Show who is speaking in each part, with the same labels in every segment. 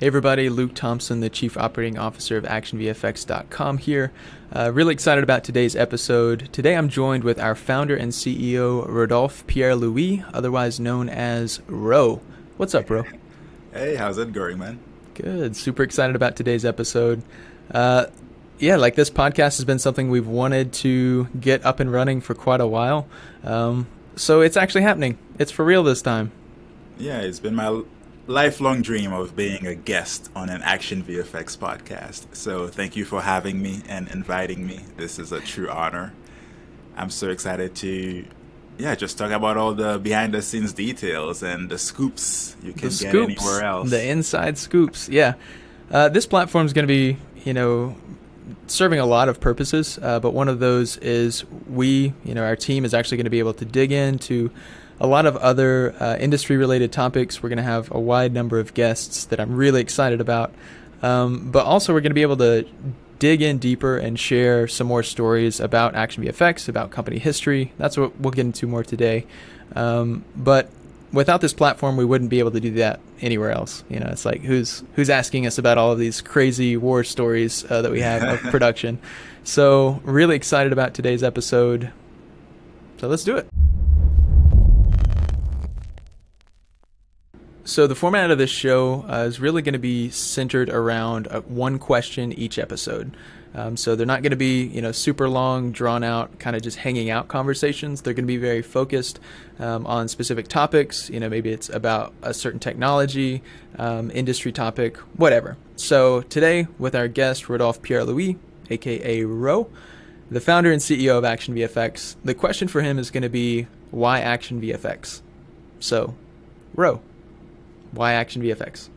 Speaker 1: Hey everybody, Luke Thompson, the Chief Operating Officer of ActionVFX.com here. Uh, really excited about today's episode. Today I'm joined with our founder and CEO, Rodolphe Pierre Louis, otherwise known as Ro. What's up, Ro?
Speaker 2: Hey, how's it going, man?
Speaker 1: Good. Super excited about today's episode. Uh, yeah, like this podcast has been something we've wanted to get up and running for quite a while. Um, so it's actually happening. It's for real this time.
Speaker 2: Yeah, it's been my lifelong dream of being a guest on an Action VFX podcast. So thank you for having me and inviting me. This is a true honor. I'm so excited to yeah, just talk about all the behind the scenes details and the scoops you can
Speaker 1: the
Speaker 2: get
Speaker 1: scoops,
Speaker 2: anywhere else.
Speaker 1: The inside scoops. Yeah. Uh, this platform is going to be, you know, serving a lot of purposes, uh, but one of those is we, you know, our team is actually going to be able to dig into a lot of other uh, industry related topics. We're going to have a wide number of guests that I'm really excited about. Um, but also, we're going to be able to dig in deeper and share some more stories about Action VFX, about company history. That's what we'll get into more today. Um, but without this platform, we wouldn't be able to do that anywhere else. You know, it's like who's who's asking us about all of these crazy war stories uh, that we have of production. So, really excited about today's episode. So let's do it. So the format of this show uh, is really going to be centered around uh, one question each episode. Um, so they're not going to be, you know, super long, drawn out, kind of just hanging out conversations. They're going to be very focused um, on specific topics. You know, maybe it's about a certain technology, um, industry topic, whatever. So today, with our guest Rodolphe Pierre Louis, aka Ro, the founder and CEO of Action VFX, the question for him is going to be why Action VFX. So, Ro, why Action VFX?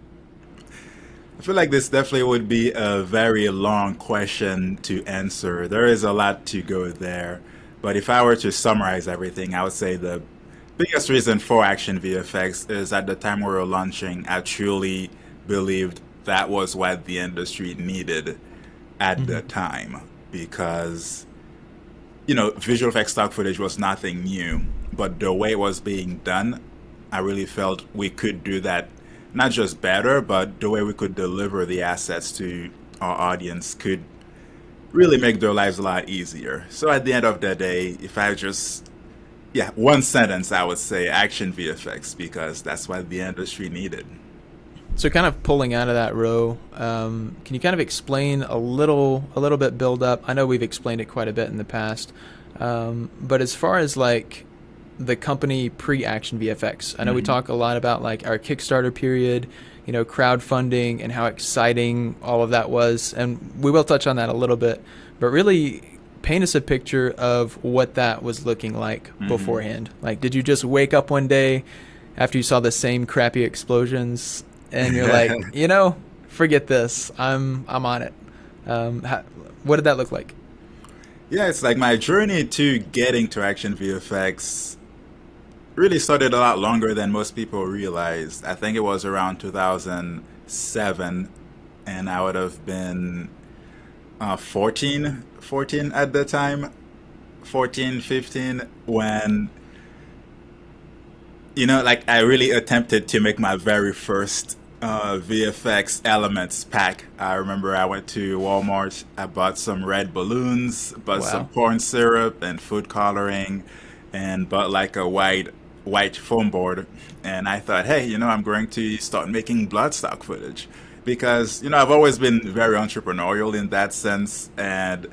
Speaker 2: I feel like this definitely would be a very long question to answer. There is a lot to go there. But if I were to summarize everything, I would say the biggest reason for Action VFX is at the time we were launching, I truly believed that was what the industry needed at mm-hmm. the time because you know visual effects stock footage was nothing new but the way it was being done I really felt we could do that not just better, but the way we could deliver the assets to our audience could really make their lives a lot easier. So at the end of the day, if I just yeah, one sentence I would say action VFX because that's what the industry needed.
Speaker 1: So kind of pulling out of that Ro, um, can you kind of explain a little a little bit build up? I know we've explained it quite a bit in the past, um, but as far as like the company pre-action VFX. I know mm-hmm. we talk a lot about like our Kickstarter period, you know, crowdfunding and how exciting all of that was, and we will touch on that a little bit. But really, paint us a picture of what that was looking like mm-hmm. beforehand. Like, did you just wake up one day after you saw the same crappy explosions, and you're like, you know, forget this, I'm I'm on it. Um, how, what did that look like?
Speaker 2: Yeah, it's like my journey to getting to Action VFX really started a lot longer than most people realized. I think it was around 2007, and I would have been uh, 14, 14 at the time, 14, 15, when, you know, like I really attempted to make my very first uh, VFX Elements pack. I remember I went to Walmart, I bought some red balloons, bought wow. some corn syrup and food coloring, and bought like a white white foam board, and I thought, hey, you know, I'm going to start making bloodstock footage because you know I've always been very entrepreneurial in that sense, and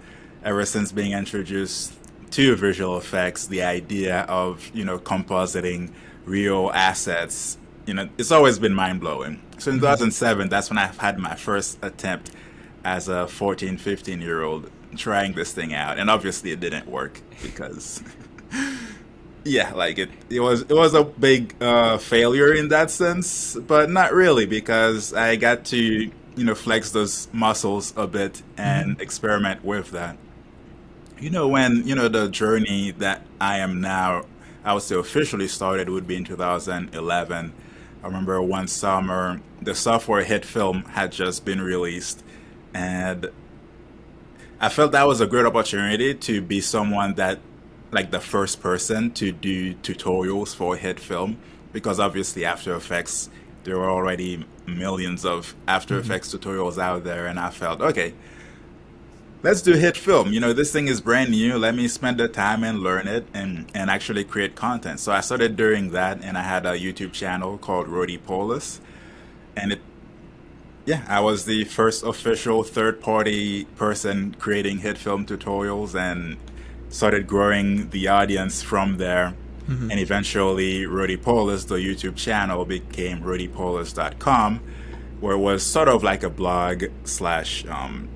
Speaker 2: ever since being introduced to visual effects, the idea of you know compositing real assets, you know, it's always been mind blowing. So in mm-hmm. 2007, that's when I had my first attempt as a 14, 15 year old trying this thing out, and obviously it didn't work because yeah, like it, it was it was a big uh, failure in that sense, but not really because I got to you know flex those muscles a bit and mm-hmm. experiment with that. You know, when you know the journey that I am now, I would say officially started would be in 2011. I remember one summer the software HitFilm had just been released, and I felt that was a great opportunity to be someone that like the first person to do tutorials for HitFilm because obviously After Effects there were already millions of After mm-hmm. Effects tutorials out there, and I felt okay. Let's do HitFilm. You know, this thing is brand new. Let me spend the time and learn it and, and actually create content. So I started doing that, and I had a YouTube channel called Rodipolis. And it, yeah, I was the first official third party person creating HitFilm tutorials and started growing the audience from there. Mm-hmm. And eventually, Rodipolis, the YouTube channel, became rodipolis.com, where it was sort of like a blog slash um,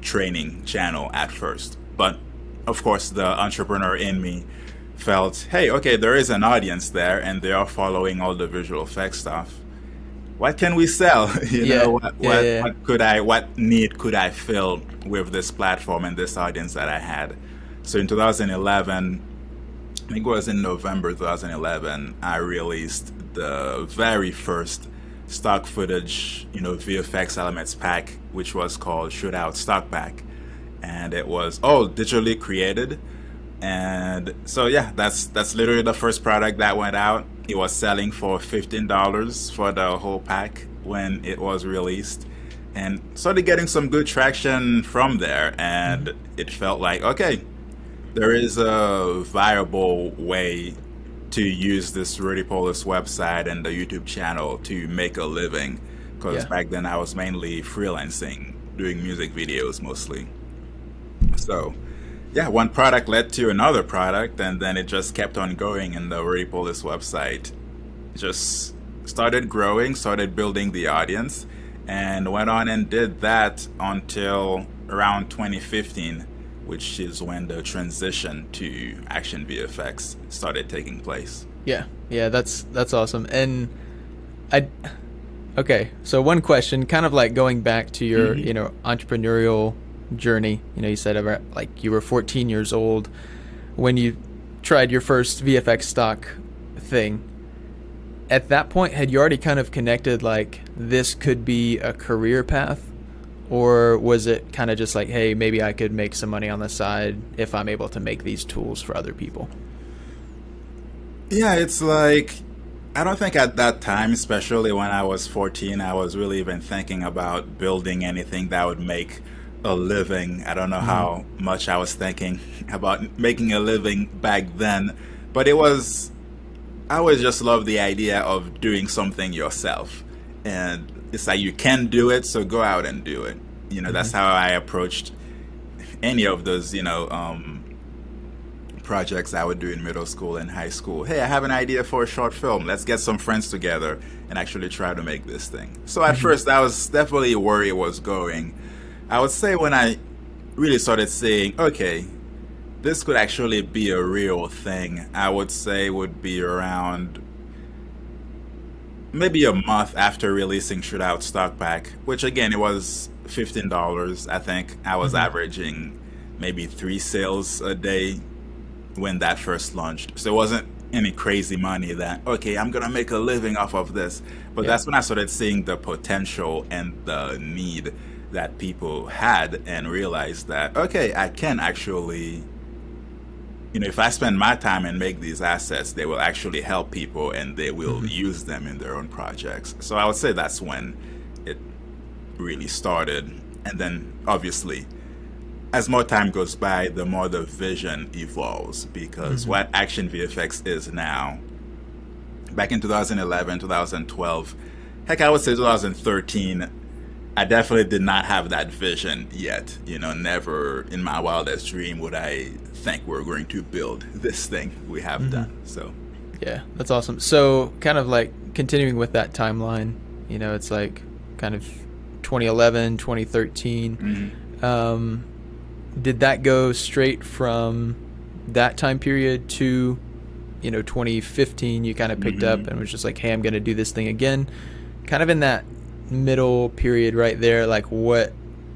Speaker 2: training channel at first. But of course, the entrepreneur in me felt, hey, okay, there is an audience there and they are following all the visual effects stuff. What can we sell? you yeah. know, what, yeah, what, yeah. what could I, what need could I fill with this platform and this audience that I had? So in 2011, I think it was in November 2011, I released the very first stock footage, you know, VFX Elements pack, which was called Shootout Stock Pack. And it was all digitally created. And so yeah, that's that's literally the first product that went out. It was selling for fifteen dollars for the whole pack when it was released. And started getting some good traction from there and mm-hmm. it felt like, okay, there is a viable way to use this Rodipolis website and the YouTube channel to make a living. Because yeah. back then I was mainly freelancing, doing music videos mostly. So, yeah, one product led to another product, and then it just kept on going. And the Rodipolis website just started growing, started building the audience, and went on and did that until around 2015 which is when the transition to action VFX started taking place.
Speaker 1: Yeah, yeah, that's that's awesome. And I, okay, so one question, kind of like going back to your mm-hmm. you know entrepreneurial journey. You know, you said about like you were 14 years old when you tried your first VFX stock thing. At that point, had you already kind of connected like this could be a career path or was it kind of just like hey maybe i could make some money on the side if i'm able to make these tools for other people?
Speaker 2: Yeah it's like i don't think at that time especially when i was 14 i was really even thinking about building anything that would make a living. I don't know mm-hmm. how much i was thinking about making a living back then but it was i always just love the idea of doing something yourself. And it's like you can do it, so go out and do it. You know, mm-hmm. that's how I approached any of those, you know, um, projects I would do in middle school and high school. Hey, I have an idea for a short film. Let's get some friends together and actually try to make this thing. So at mm-hmm. first, I was definitely where it was going. I would say when I really started saying, okay, this could actually be a real thing, I would say would be around maybe a month after releasing Shootout Stock Pack, which again it was fifteen dollars. I think I was mm-hmm. averaging maybe three sales a day when that first launched. So it wasn't any crazy money that okay, I'm gonna make a living off of this. But yeah. that's when I started seeing the potential and the need that people had and realized that okay, I can actually you know, if I spend my time and make these assets, they will actually help people and they will mm-hmm. use them in their own projects. So I would say that's when it really started. And then obviously, as more time goes by, the more the vision evolves because mm-hmm. what Action VFX is now, back in 2011, 2012, heck, I would say 2013, I definitely did not have that vision yet. You know, never in my wildest dream would I think we're going to build this thing we have mm-hmm. done. So,
Speaker 1: yeah, that's awesome. So, kind of like continuing with that timeline, you know, it's like kind of 2011, 2013. Mm-hmm. Um, did that go straight from that time period to, you know, 2015? You kind of picked mm-hmm. up and was just like, hey, I'm going to do this thing again. Kind of in that middle period right there, like what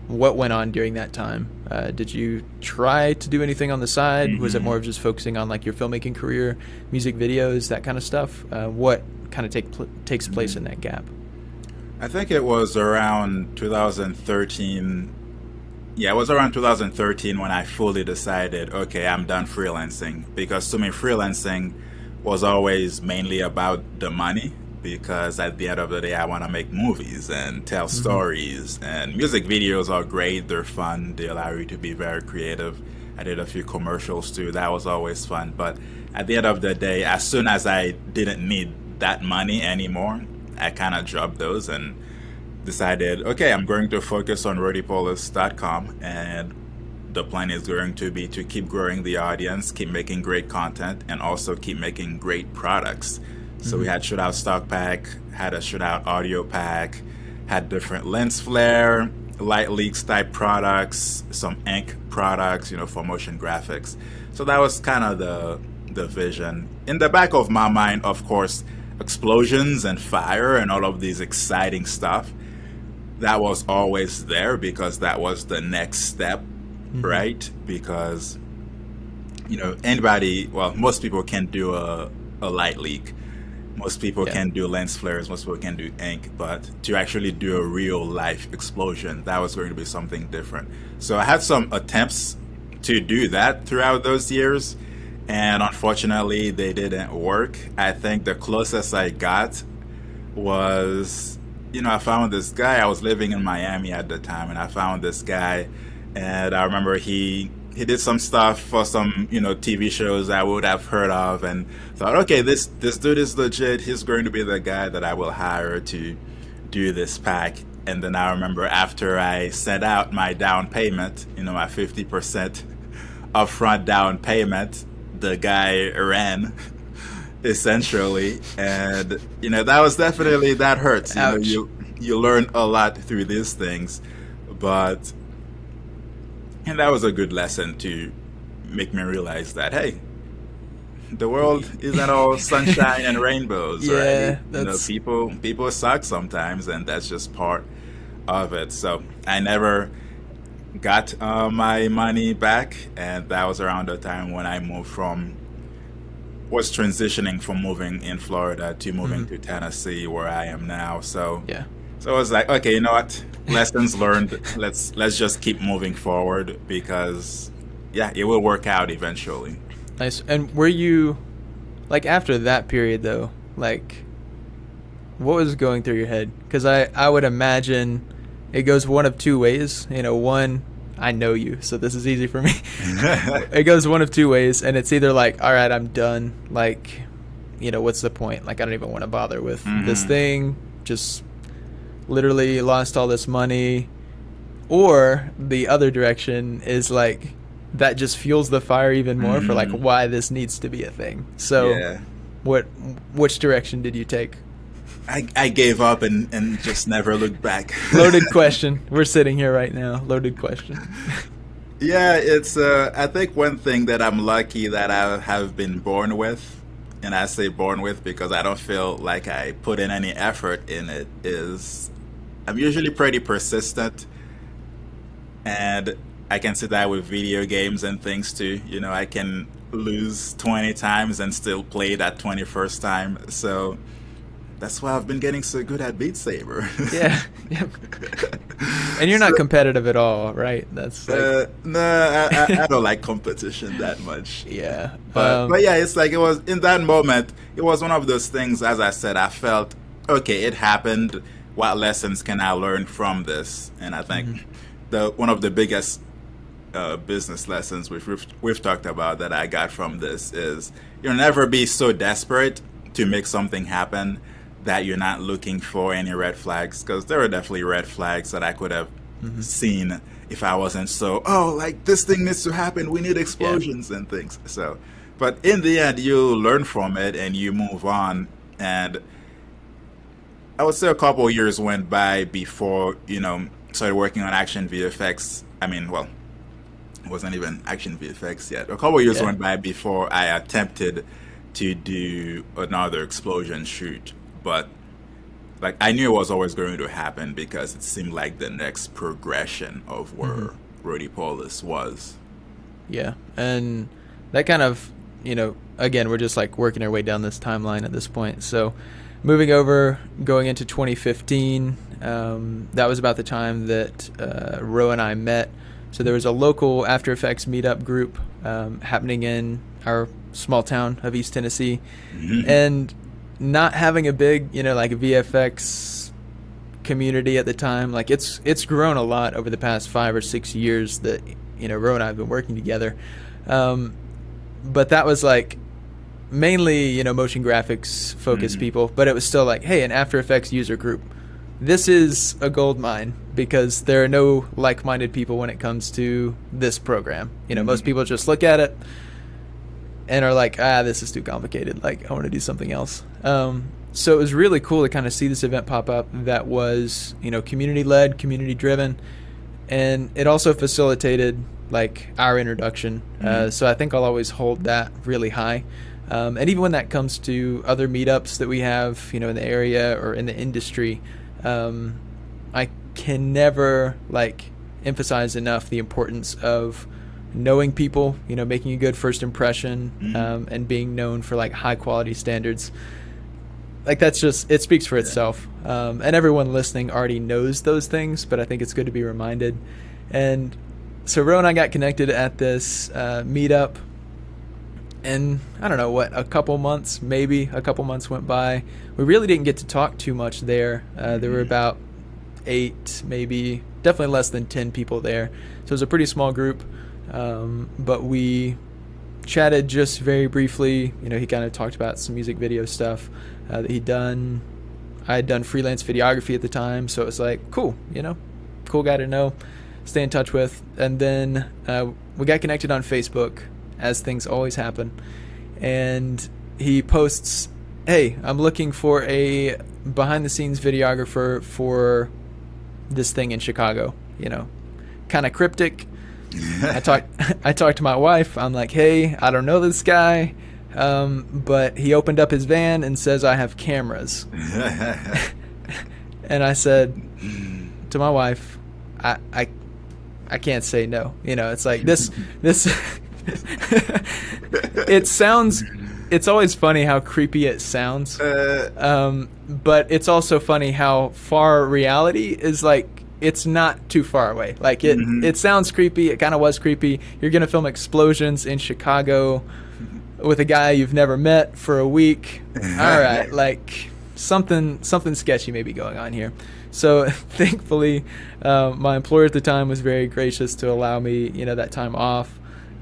Speaker 1: what went on during that time? Uh, did you try to do anything on the side? Mm-hmm. Was it mm-hmm. more of just focusing on like your filmmaking career, music videos, that kind of stuff? Uh, what kind of take pl- takes place mm-hmm. in that gap?
Speaker 2: I think it was around 2013. Yeah, it was around 2013 when I fully decided, okay, I'm done freelancing because to me, freelancing was always mainly about the money because at the end of the day, I want to make movies and tell
Speaker 1: Mm-hmm.
Speaker 2: stories. And music videos are great, they're fun, they allow you to be very creative. I did a few commercials too, that was always fun. But at the end of the day, as soon as I didn't need that money anymore, I kind of dropped those and decided, okay, I'm going to focus on Rodipolis.com and the plan is going to be to keep growing the audience, keep making great content, and also keep making great products. So we mm-hmm. had Shootout Stock Pack, had a Shootout Audio Pack, had different lens flare, light leaks type products, some ink products, you know, for motion graphics. So that was kind of the the vision. In the back of my mind, of course, explosions and fire and all of these exciting stuff. That was always there because that was the next step mm-hmm. right? Because you know anybody, well, most people can do a a light leak. Most people
Speaker 1: Yeah.
Speaker 2: can do lens flares. Most people can do ink, but to actually do a real life explosion, that was going to be something different. So I had some attempts to do that throughout those years, and unfortunately, they didn't work. I think the closest I got was you know, I found this guy. I was living in Miami at the time, and I found this guy, and I remember he he did some stuff for some you know TV shows I would have heard of, and thought, okay, this this dude is legit. He's going to be the guy that I will hire to do this pack. And then I remember after I sent out my down payment, you know, my fifty percent upfront down payment, the guy ran essentially and you know that was definitely that hurts you know you you learn a lot through these things but and that was a good lesson to make me realize that hey the world isn't all sunshine and rainbows
Speaker 1: Yeah,
Speaker 2: right you know people people suck sometimes and that's just part of it so i never got uh, my money back and that was around the time when i moved from was transitioning from moving in Florida to moving to Tennessee where I am now. So
Speaker 1: Yeah.
Speaker 2: So I was like, okay, you know what? Lessons learned. Let's let's just keep moving forward because yeah, it will work out eventually.
Speaker 1: Nice. And were you like after that period though? Like, what was going through your head? Because I I would imagine it goes one of two ways. You know, one I know you, so this is easy for me. it goes one of two ways, and it's either like, all right, I'm done. Like, you know, what's the point? Like, I don't even want to bother with this
Speaker 2: Mhm.
Speaker 1: thing. Just literally lost all this money. Or the other direction is like that just fuels the fire even more for like
Speaker 2: Mhm.
Speaker 1: why this needs to be a thing. So,
Speaker 2: yeah.
Speaker 1: what which direction did you take?
Speaker 2: I, I gave up and, and just never looked back.
Speaker 1: Loaded question. We're sitting here right now. Loaded question.
Speaker 2: Yeah, it's. Uh, I think one thing that I'm lucky that I have been born with, and I say born with because I don't feel like I put in any effort in it, is I'm usually pretty persistent, and I can see that with video games and things too. You know, I can lose 20 times and still play that 21st time. So that's why I've been getting so good at Beat Saber.
Speaker 1: Yeah. And you're not
Speaker 2: So-
Speaker 1: competitive at all, right? That's like,
Speaker 2: Uh, no, I, I, I don't like competition that much.
Speaker 1: yeah.
Speaker 2: But,
Speaker 1: Um,
Speaker 2: but yeah, it's like it was in that moment. It was one of those things. As I said, I felt okay. It happened. What lessons can I learn from this? And I think
Speaker 1: Mm-hmm.
Speaker 2: the one of the biggest uh, business lessons which we've, we've talked about that I got from this is you'll never be so desperate to make something happen that you're not looking for any red flags because there are definitely red flags that I could have
Speaker 1: Mm-hmm.
Speaker 2: seen if I wasn't so oh like this thing needs to happen we need explosions and things so but in the end you learn from it and you move on and I would say a couple of years went by before you know started working on action VFX I mean well it wasn't even action VFX yet a couple of years
Speaker 1: Yeah.
Speaker 2: went by before I attempted to do another explosion shoot but like I knew it was always going to happen because it seemed like the next progression of where
Speaker 1: Mm-hmm.
Speaker 2: Rodipolis was.
Speaker 1: Yeah, and that kind of, you know, again, we're just like working our way down this timeline at this point. So, moving over, going into 2015, um, that was about the time that uh, Ro and I met. So there was a local After Effects meetup group um, happening in our small town of East Tennessee,
Speaker 2: Mhm.
Speaker 1: and not having a big, you know, like a VFX community at the time, like it's it's grown a lot over the past five or six years that you know Ro and I have been working together. Um, but that was like mainly you know motion graphics focused mm-hmm. people, but it was still like, hey, an After Effects user group. This is a gold mine because there are no like-minded people when it comes to this program. You know, mm-hmm. most people just look at it and are like, ah, this is too complicated. Like, I want to do something else. Um, so it was really cool to kind of see this event pop up that was, you know, community led, community driven, and it also facilitated like our introduction. Mm-hmm. Uh, so I think I'll always hold that really high. Um, and even when that comes to other meetups that we have, you know, in the area or in the industry, um, I can never like emphasize enough the importance of knowing people, you know, making a good first impression, mm-hmm. um, and being known for like high quality standards. Like that's just it speaks for yeah. itself. Um, and everyone listening already knows those things, but I think it's good to be reminded. And so Ro and I got connected at this uh, meetup and I don't know what a couple months, maybe a couple months went by. We really didn't get to talk too much there. Uh, there were mm-hmm. about eight, maybe definitely less than ten people there, so it was a pretty small group. Um, but we chatted just very briefly. You know, he kind of talked about some music video stuff uh, that he'd done. I had done freelance videography at the time, so it was like cool. You know, cool guy to know, stay in touch with. And then uh, we got connected on Facebook as things always happen. And he posts, "Hey, I'm looking for a behind the scenes videographer for this thing in Chicago." You know, kind of cryptic. I talked I talked to my wife. I'm like, "Hey, I don't know this guy." Um, but he opened up his van and says, "I have cameras." and I said to my wife, "I I I can't say no." You know, it's like this this it sounds. It's always funny how creepy it sounds, uh, um, but it's also funny how far reality is. Like it's not too far away. Like it, mm-hmm. it sounds creepy. It kind of was creepy. You're gonna film explosions in Chicago with a guy you've never met for a week. All right, like something, something sketchy may be going on here. So thankfully, uh, my employer at the time was very gracious to allow me, you know, that time off.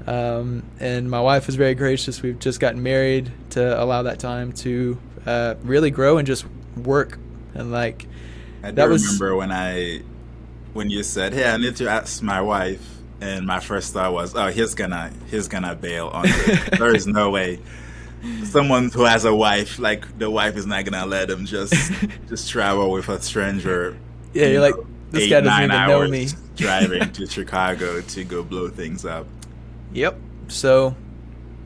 Speaker 1: Um, and my wife was very gracious. We've just gotten married to allow that time to uh, really grow and just work. And like,
Speaker 2: I do was, remember when I, when you said, "Hey, I need to ask my wife," and my first thought was, "Oh, he's gonna, he's gonna bail on it. there is no way." Someone who has a wife, like the wife is not gonna let him just just travel with a stranger.
Speaker 1: Yeah, you are like this eight, guy doesn't even know me.
Speaker 2: driving to Chicago to go blow things up.
Speaker 1: Yep. So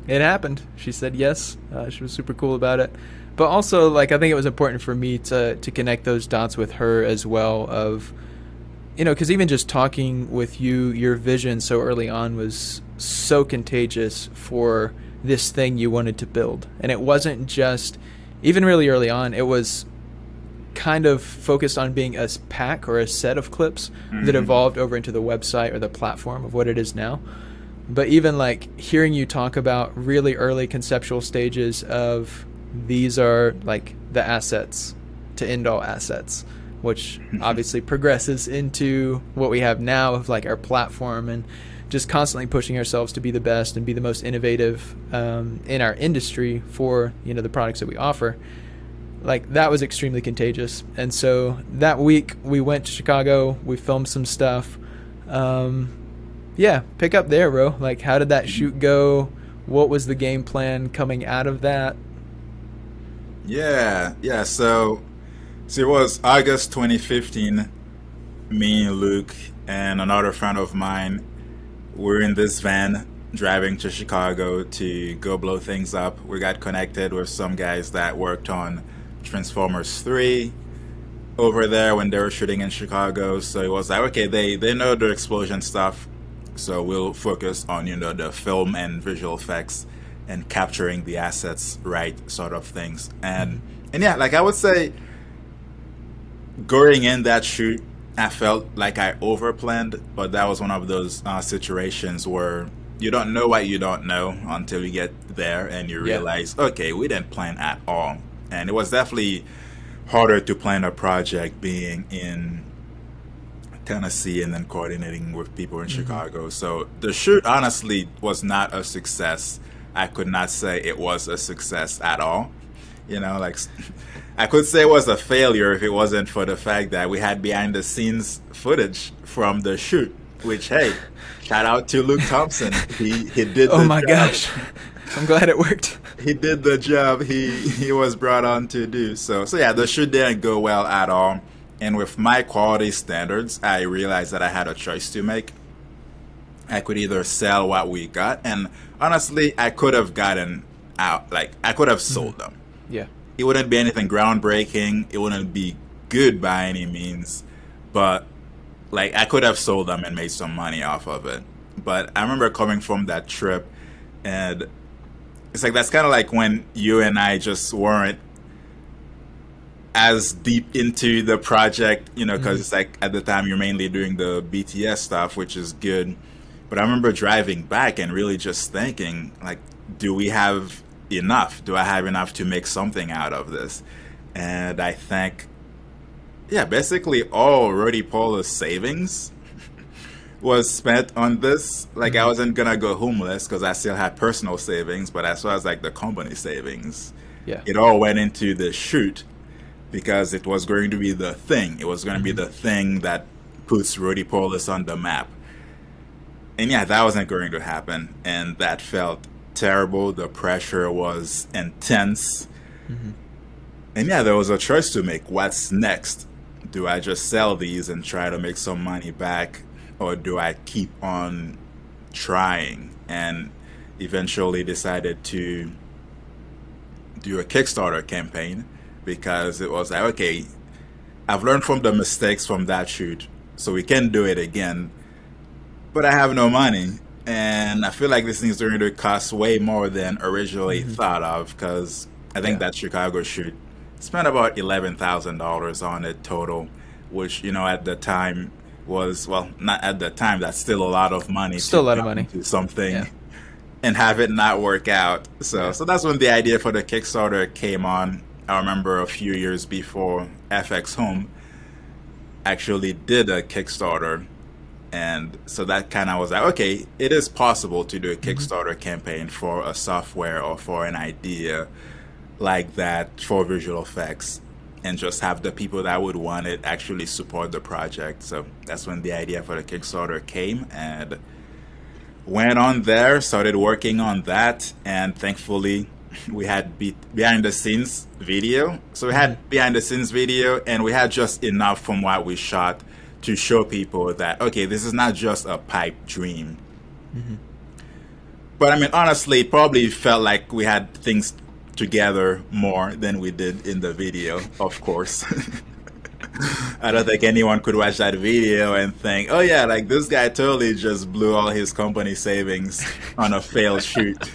Speaker 1: it happened. She said yes. Uh, she was super cool about it. But also, like, I think it was important for me to to connect those dots with her as well. Of, you know, because even just talking with you, your vision so early on was so contagious for this thing you wanted to build, and it wasn't just, even really early on, it was kind of focused on being a pack or a set of clips mm-hmm. that evolved over into the website or the platform of what it is now but even like hearing you talk about really early conceptual stages of these are like the assets to end all assets which obviously progresses into what we have now of like our platform and just constantly pushing ourselves to be the best and be the most innovative um, in our industry for you know the products that we offer. Like that was extremely contagious. And so that week we went to chicago we filmed some stuff um, yeah, pick up there, bro. Like, how did that shoot go? What was the game plan coming out of that?
Speaker 2: Yeah, yeah. So, so it was August 2015. Me, Luke, and another friend of mine were in this van driving to Chicago to go blow things up. We got connected with some guys that worked on Transformers 3 over there when they were shooting in Chicago. So it was like, okay, they, they know the explosion stuff. So we'll focus on you know the film and visual effects and capturing the assets right sort of things. And and yeah, like I would say going in that shoot I felt like I overplanned, but that was one of those uh, situations where you don't know what you don't know until you get there and you realize, yeah. okay, we didn't plan at all. and it was definitely harder to plan a project being in Tennessee and then coordinating with people in mm-hmm. Chicago. So the shoot honestly was not a success. I could not say it was a success at all. You know, like I could say it was a failure if it wasn't for the fact that we had behind the scenes footage from the shoot. Which hey, shout out to Luke Thompson. He he did.
Speaker 1: oh my job. gosh, I'm glad it worked.
Speaker 2: He did the job he he was brought on to do. So so yeah, the shoot didn't go well at all. And with my quality standards, I realized that I had a choice to make. I could either sell what we got, and honestly, I could have gotten out. Like I could have mm-hmm. sold them.
Speaker 1: Yeah.
Speaker 2: It wouldn't be anything groundbreaking. It wouldn't be good by any means, but like I could have sold them and made some money off of it. But I remember coming from that trip, and it's like that's kind of like when you and I just weren't as deep into the project, you know, because mm-hmm. it's like at the time you're mainly doing the BTS stuff, which is good. But I remember driving back and really just thinking, like, do we have enough? Do I have enough to make something out of this? And I think, yeah, basically all Rodipolis' savings was spent on this. Like, mm-hmm. I wasn't gonna go homeless because I still had personal savings, but as far as like the company savings,
Speaker 1: yeah,
Speaker 2: it all went into the shoot because it was going to be the thing. It was going to be the thing that puts Rodipolis on the map. And yeah, that wasn't going to happen. And that felt terrible. The pressure was intense. Mm-hmm. And yeah, there was a choice to make. What's next? Do I just sell these and try to make some money back? Or do I keep on trying? And eventually decided to do a Kickstarter campaign because it was like, okay, I've learned from the mistakes from that shoot, so we can do it again. But I have no money, and I feel like this thing's going to cost way more than originally mm-hmm. thought of because I think yeah. that Chicago shoot spent about eleven thousand dollars on it total, which you know at the time was well not at the time that's still a lot of money.
Speaker 1: Still a lot of money.
Speaker 2: Something. Yeah. And have it not work out. So, yeah. so that's when the idea for the Kickstarter came on I remember a few years before FXhome actually did a Kickstarter. And so that kind of was like, okay, it is possible to do a mm-hmm. Kickstarter mm-hmm. campaign for a software or for an idea like that for visual effects and just have the people that would want it actually support the project. So that's when the idea for the Kickstarter came and went on there, started working on that, and thankfully we had be- behind the scenes video. So we had mm-hmm. behind the scenes video, and we had just enough from what we shot to show people that okay, this is not just a pipe dream. Mm-hmm. But I mean, honestly, probably felt like we had things together more than we did in the video. Of course. I don't think anyone could watch that video and think, oh yeah, like this guy totally just blew all his company savings on a failed shoot.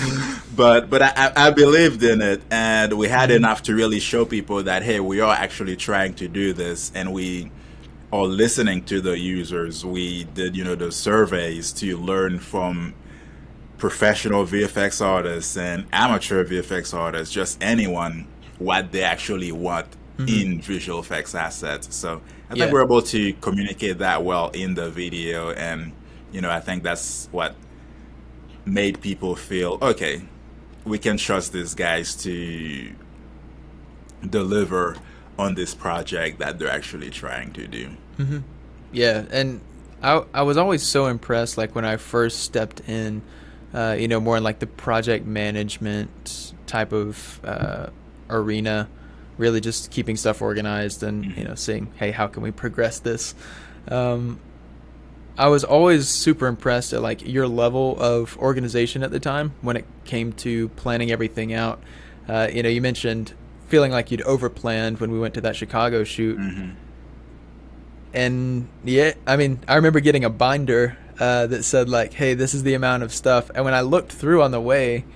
Speaker 2: but but I, I believed in it, and we had mm-hmm. enough to really show people that hey, we are actually trying to do this, and we are listening to the users. We did you know the surveys to learn from professional VFX artists and amateur VFX artists, just anyone, what they actually want mm-hmm. in visual effects assets. So I think yeah. we're able to communicate that well in the video, and you know I think that's what made people feel okay we can trust these guys to deliver on this project that they're actually trying to do
Speaker 1: mm-hmm. yeah and I, I was always so impressed like when i first stepped in uh, you know more in like the project management type of uh, arena really just keeping stuff organized and mm-hmm. you know seeing hey how can we progress this um, I was always super impressed at like your level of organization at the time when it came to planning everything out. Uh, you know, you mentioned feeling like you'd overplanned when we went to that Chicago shoot. Mm-hmm. And yeah, I mean, I remember getting a binder uh, that said like, "Hey, this is the amount of stuff." And when I looked through on the way,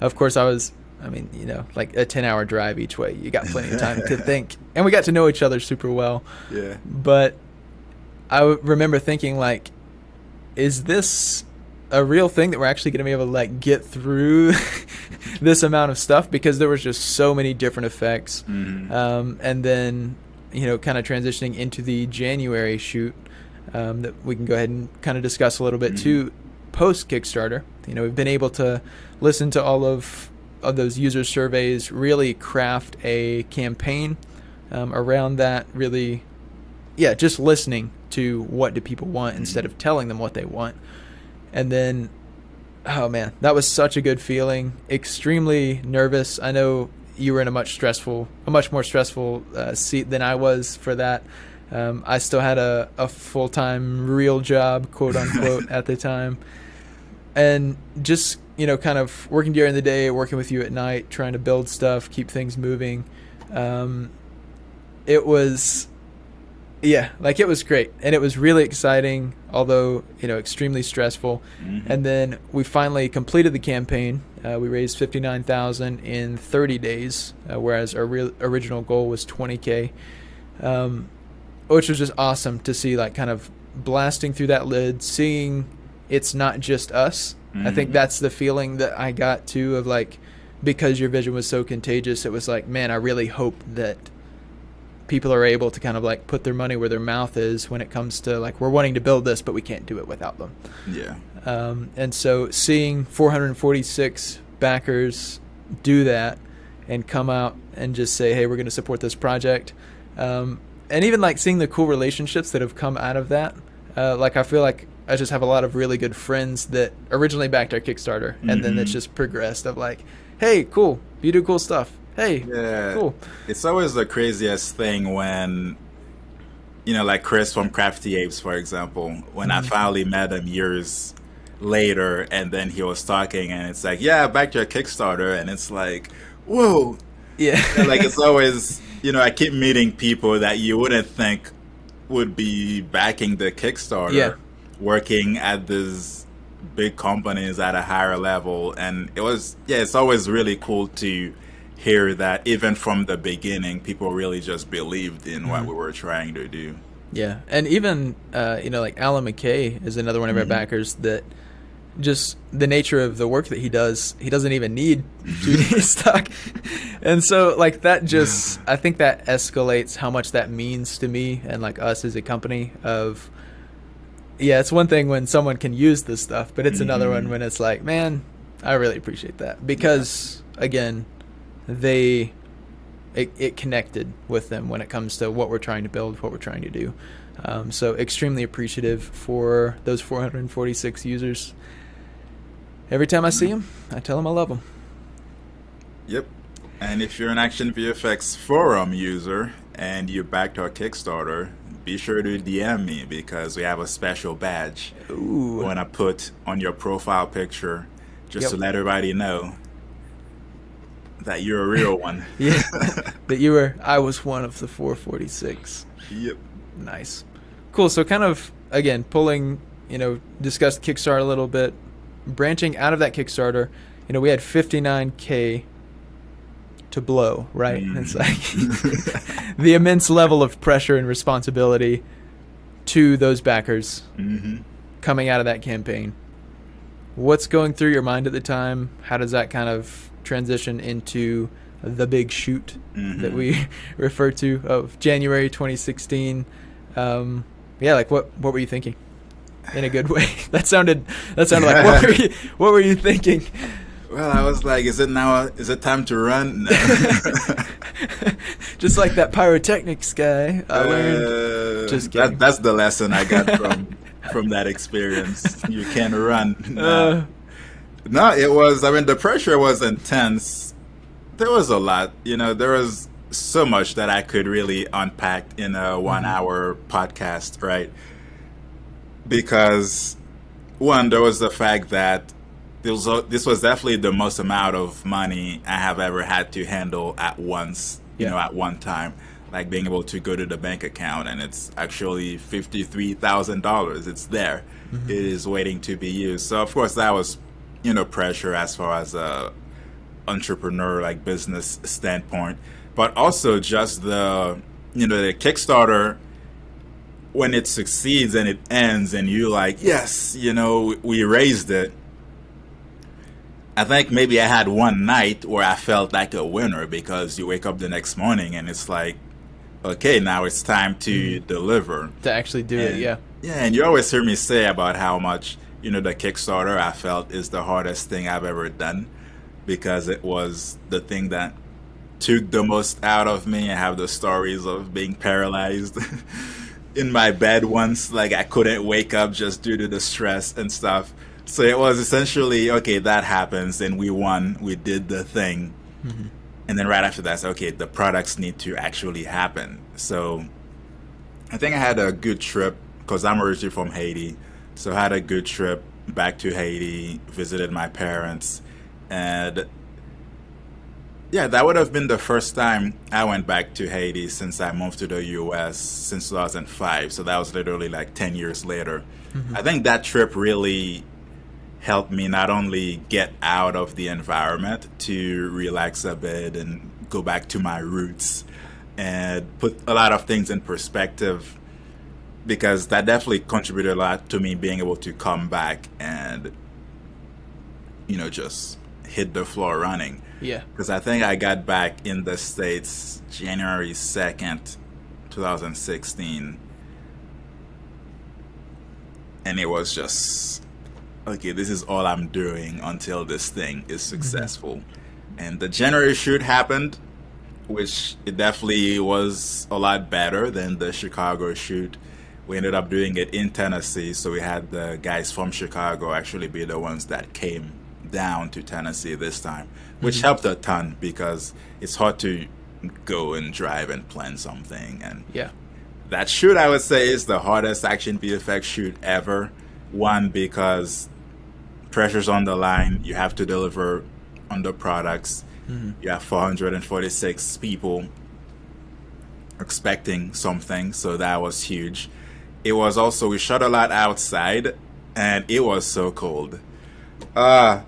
Speaker 1: of course, I was, I mean, you know, like a ten-hour drive each way. You got plenty of time to think, and we got to know each other super well.
Speaker 2: Yeah.
Speaker 1: But I remember thinking like, is this a real thing that we're actually going to be able to like get through this amount of stuff because there was just so many different effects. Mm-hmm. Um, and then, you know, kind of transitioning into the January shoot um, that we can go ahead and kind of discuss a little bit mm-hmm. too post Kickstarter. You know, we've been able to listen to all of of those user surveys, really craft a campaign um, around that. Really, yeah, just listening to what do people want mm-hmm. instead of telling them what they want. And then, oh man, that was such a good feeling. Extremely nervous. I know you were in a much stressful, a much more stressful uh, seat than I was for that. Um, I still had a, a full time real job, quote unquote, at the time. And just, you know, kind of working during the day, working with you at night, trying to build stuff, keep things moving. Um, it was yeah, like it was great, and it was really exciting, although you know extremely stressful. Mm-hmm. And then we finally completed the campaign. Uh, we raised fifty nine thousand in thirty days, uh, whereas our re- original goal was twenty k, um, which was just awesome to see. Like kind of blasting through that lid, seeing it's not just us. Mm-hmm. I think mm-hmm. that's the feeling that I got too of like because your vision was so contagious. It was like, man, I really hope that people are able to kind of like put their money where their mouth is when it comes to like we're wanting to build this but we can't do it without them.
Speaker 2: Yeah.
Speaker 1: Um, and so seeing 446 backers do that and come out and just say hey we're going to support this project um, and even like seeing the cool relationships that have come out of that uh, like i feel like i just have a lot of really good friends that originally backed our kickstarter and mm-hmm. then it's just progressed of like hey cool you do cool stuff hey, yeah, cool.
Speaker 2: It's always the craziest thing when, you know, like Chris from Crafty Apes, for example, when mm-hmm. I finally met him years later, and then he was talking, and it's like, yeah, back to your Kickstarter, and it's like, whoa,
Speaker 1: yeah,
Speaker 2: like it's always, you know, I keep meeting people that you wouldn't think would be backing the Kickstarter,
Speaker 1: yeah.
Speaker 2: working at this big companies at a higher level and it was yeah it's always really cool to hear that even from the beginning, people really just believed in mm-hmm. what we were trying to do.
Speaker 1: Yeah, and even uh, you know, like Allan McKay is another one of mm-hmm. our backers that just the nature of the work that he does, he doesn't even need 2D stock, and so like that just I think that escalates how much that means to me and like us as a company of. Yeah, it's one thing when someone can use this stuff, but it's mm-hmm. another one when it's like, man, I really appreciate that because yeah. again, they it, it, connected with them when it comes to what we're trying to build, what we're trying to do. Um, so extremely appreciative for those 446 users. Every time I see them, I tell them I love them.
Speaker 2: Yep. And if you're an Action VFX forum user and you backed our Kickstarter, be sure to DM me because we have a special badge
Speaker 1: Ooh.
Speaker 2: want to put on your profile picture just yep. to let everybody know that you're a real one.
Speaker 1: yeah, that you were. I was one of the 446.
Speaker 2: Yep.
Speaker 1: Nice. Cool. So kind of again pulling, you know, discuss Kickstarter a little bit, branching out of that Kickstarter. You know, we had 59k to blow, right? Mm. It's like the immense level of pressure and responsibility to those backers
Speaker 2: mm-hmm.
Speaker 1: coming out of that campaign. What's going through your mind at the time? How does that kind of transition into the big shoot mm-hmm. that we refer to of January 2016. Um, yeah, like what what were you thinking? In a good way. that sounded that sounded like what were you what were you thinking?
Speaker 2: Well, I was like, is it now? Is it time to run? No.
Speaker 1: Just like that pyrotechnics guy, I learned.
Speaker 2: Uh, Just that, that's the lesson I got from from that experience. You can run. No. Uh, no, it was. I mean, the pressure was intense. There was a lot. You know, there was so much that I could really unpack in a one-hour mm-hmm. podcast, right? Because one, there was the fact that this was, this was definitely the most amount of money I have ever had to handle at once. You yeah. know, at one time like being able to go to the bank account and it's actually $53,000. It's there. Mm-hmm. It is waiting to be used. So, of course, that was you know pressure as far as a entrepreneur like business standpoint, but also just the you know the Kickstarter when it succeeds and it ends and you're like, yes, you know, we raised it. I think maybe I had one night where I felt like a winner because you wake up the next morning and it's like, okay, now it's time to mm-hmm. deliver.
Speaker 1: To actually do and, it, yeah.
Speaker 2: Yeah, and you always hear me say about how much, you know, the Kickstarter I felt is the hardest thing I've ever done because it was the thing that took the most out of me. I have the stories of being paralyzed in my bed once, like I couldn't wake up just due to the stress and stuff. So it was essentially okay, that happens, and we won, we did the thing. Mm-hmm. And then right after that, okay, the products need to actually happen. So I think I had a good trip because I'm originally from Haiti. So I had a good trip back to Haiti, visited my parents, and yeah, that would have been the first time I went back to Haiti since I moved to the US since 2005. So that was literally like 10 years later. Mm-hmm. I think that trip really helped me not only get out of the environment to relax a bit and go back to my roots and put a lot of things in perspective because that definitely contributed a lot to me being able to come back and you know just hit the floor running
Speaker 1: yeah.
Speaker 2: Because I think I got back in the States January 2nd, 2016. And it was just, okay, this is all I'm doing until this thing is mm-hmm. successful. Mm-hmm. And the January shoot happened, which it definitely was a lot better than the Chicago shoot. We ended up doing it in Tennessee, so we had the guys from Chicago actually be the ones that came down to Tennessee this time, which mm-hmm. helped a ton because it's hard to go and drive and plan something. And
Speaker 1: yeah,
Speaker 2: that shoot I would say is the hardest action VFX shoot ever. One because pressure's on the line. You have to deliver on the products. Mm-hmm. You have 446 people expecting something, so that was huge. It was also we shot a lot outside, and it was so cold. Ah, uh,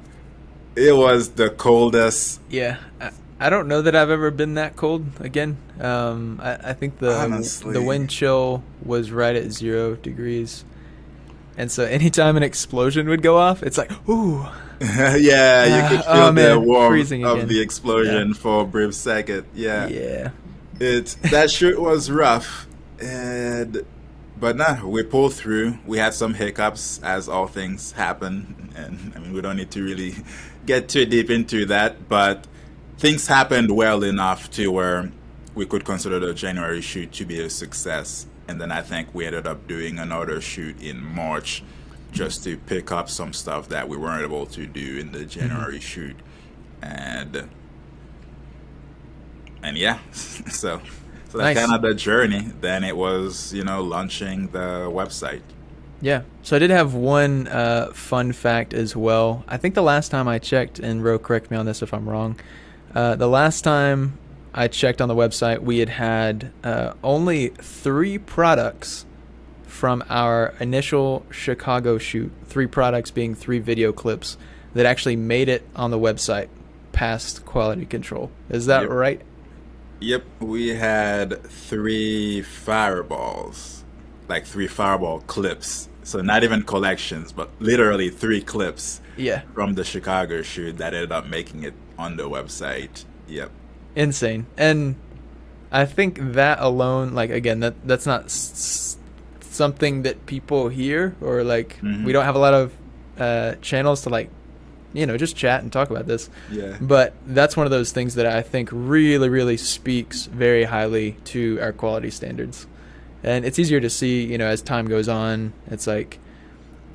Speaker 2: it was the coldest.
Speaker 1: Yeah, I, I, don't know that I've ever been that cold again. Um, I, I think the Honestly. the wind chill was right at zero degrees, and so anytime an explosion would go off, it's like ooh.
Speaker 2: yeah, you could feel oh, the warmth of the explosion yeah. for a brief second. Yeah,
Speaker 1: yeah.
Speaker 2: It that shoot was rough, and but nah, we pulled through. We had some hiccups, as all things happen, and I mean we don't need to really get too deep into that, but things happened well enough to where we could consider the January shoot to be a success. And then I think we ended up doing another shoot in March just to pick up some stuff that we weren't able to do in the January mm-hmm. shoot. And and yeah, so so that's nice. kind of the journey. Then it was, you know, launching the website.
Speaker 1: Yeah. So I did have one uh, fun fact as well. I think the last time I checked, and Ro, correct me on this if I'm wrong. Uh, the last time I checked on the website, we had had uh, only three products from our initial Chicago shoot. Three products being three video clips that actually made it on the website past quality control. Is that
Speaker 2: yep.
Speaker 1: right?
Speaker 2: Yep. We had three fireballs, like three fireball clips so not even collections, but literally three clips.
Speaker 1: Yeah.
Speaker 2: From the Chicago shoot that ended up making it on the website. Yep.
Speaker 1: Insane. And I think that alone, like again, that that's not s- something that people hear or like mm-hmm. we don't have a lot of uh, channels to like you know just chat and talk about this.
Speaker 2: Yeah.
Speaker 1: But that's one of those things that i think really really speaks very highly to our quality standards. And it's easier to see you know as time goes on it's like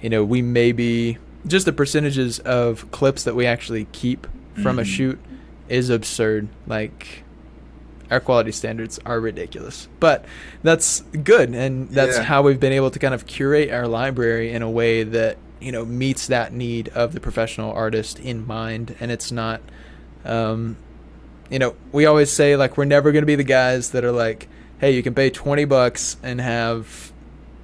Speaker 1: you know we maybe just the percentages of clips that we actually keep from mm-hmm. a shoot is absurd. Like our quality standards are ridiculous. But that's good and that's yeah. how we've been able to kind of curate our library in a way that you know meets that need of the professional artist in mind and it's not um, you know we always say like we're never going to be the guys that are like hey, you can pay 20 bucks and have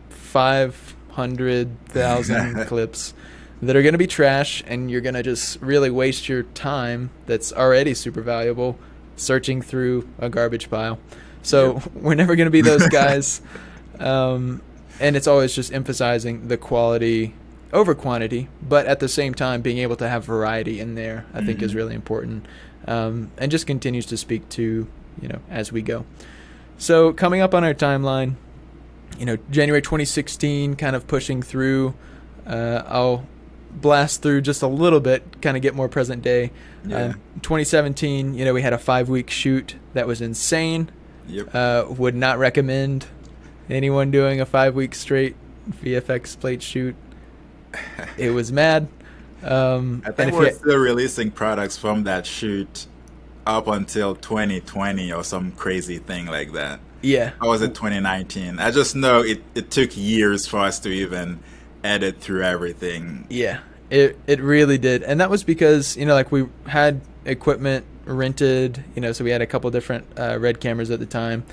Speaker 1: 500,000 clips that are going to be trash and you're going to just really waste your time that's already super valuable searching through a garbage pile. So yep. we're never going to be those guys. um, and it's always just emphasizing the quality over quantity, but at the same time being able to have variety in there, I mm-hmm. think is mm-hmm. really important, um, and just continues to speak to you know as we go. So coming up on our timeline, you know January 2016, kind of pushing through. Uh, I'll blast through just a little bit, kind of get more present day. Yeah. Uh, 2017, you know, we had a five week shoot that was insane.
Speaker 2: Yep.
Speaker 1: Uh, would not recommend anyone doing a five week straight VFX plate shoot. It was mad. Um,
Speaker 2: I think we're you, still releasing products from that shoot up until 2020 or some crazy thing like that.
Speaker 1: Yeah.
Speaker 2: Or was it 2019? I just know it, it took years for us to even edit through everything.
Speaker 1: Yeah, it it really did, and that was because you know like we had equipment rented, you know, so we had a couple different uh, red cameras at the time,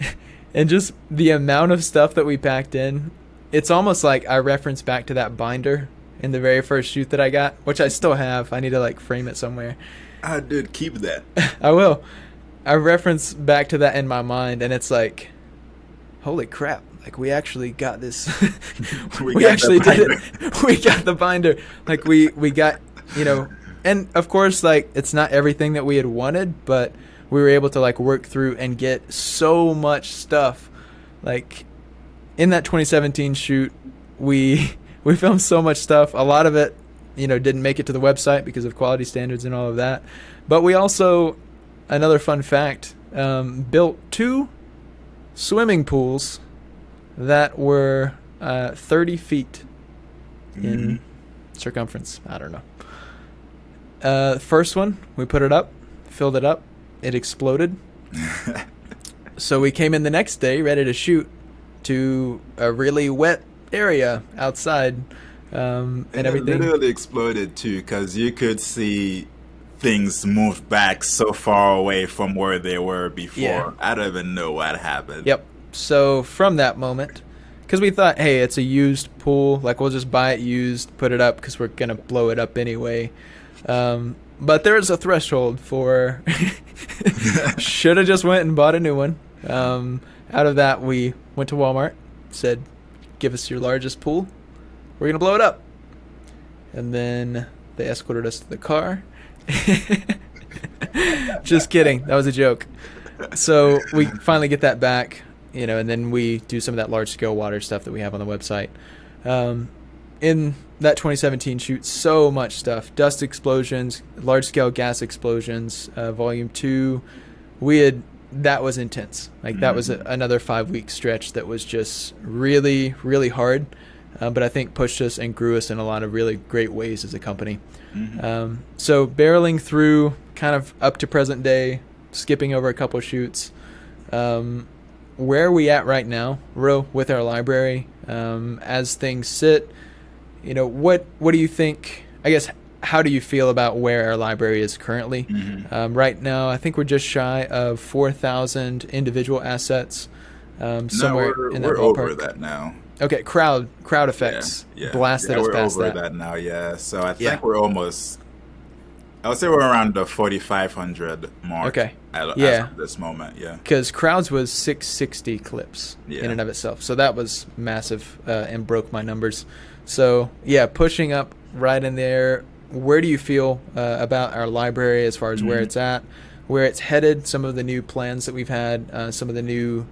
Speaker 1: and just the amount of stuff that we packed in, it's almost like I reference back to that binder in the very first shoot that I got, which I still have. I need to like frame it somewhere.
Speaker 2: I did keep that.
Speaker 1: I will. I reference back to that in my mind, and it's like, holy crap! like we actually got this we, we got actually did it we got the binder like we we got you know and of course like it's not everything that we had wanted but we were able to like work through and get so much stuff like in that 2017 shoot we we filmed so much stuff a lot of it you know didn't make it to the website because of quality standards and all of that but we also another fun fact um, built two swimming pools that were uh, 30 feet in mm-hmm. circumference. I don't know. Uh, first one, we put it up, filled it up, it exploded. so we came in the next day ready to shoot to a really wet area outside. Um, and, and everything
Speaker 2: it literally exploded too because you could see things move back so far away from where they were before. Yeah. I don't even know what happened.
Speaker 1: Yep. So from that moment, because we thought, hey, it's a used pool, like we'll just buy it used, put it up because we're gonna blow it up anyway. Um, but there is a threshold for should have just went and bought a new one. Um, out of that, we went to Walmart, said, "Give us your largest pool. We're gonna blow it up." And then they escorted us to the car. just kidding. That was a joke. So we finally get that back you know, and then we do some of that large scale water stuff that we have on the website. Um, in that 2017 shoot, so much stuff: dust explosions, large scale gas explosions, uh, volume two. We had that was intense. Like mm-hmm. that was a, mm-hmm. another five week stretch that was just really, really hard. Uh, but I think pushed us and grew us in a lot of really great ways as a company. Mm-hmm. Um, so barreling through, kind of up to present day, skipping over a couple shoots. Um, where are we at right now, Ro, with our library um, as things sit? You know, what what do you think? I guess how do you feel about where our library is currently? Mm-hmm. Um, right now, I think we're just shy of four thousand individual assets. Um, somewhere
Speaker 2: no, we're,
Speaker 1: in that
Speaker 2: we're
Speaker 1: ballpark.
Speaker 2: over that now.
Speaker 1: Okay, crowd crowd effects yeah, yeah. blasted
Speaker 2: yeah,
Speaker 1: us
Speaker 2: we're over
Speaker 1: that.
Speaker 2: that now. Yeah, so I think yeah. we're almost I would say we're around the 4,500 mark.
Speaker 1: Okay.
Speaker 2: At, yeah. this moment, yeah.
Speaker 1: Because crowds was 660 clips in and of itself, so that was massive uh, and broke my numbers. So yeah, pushing up right in there. Where do you feel uh, about our library as far as mm-hmm. where it's at, where it's headed? Some of the new plans that we've had, uh, some of the new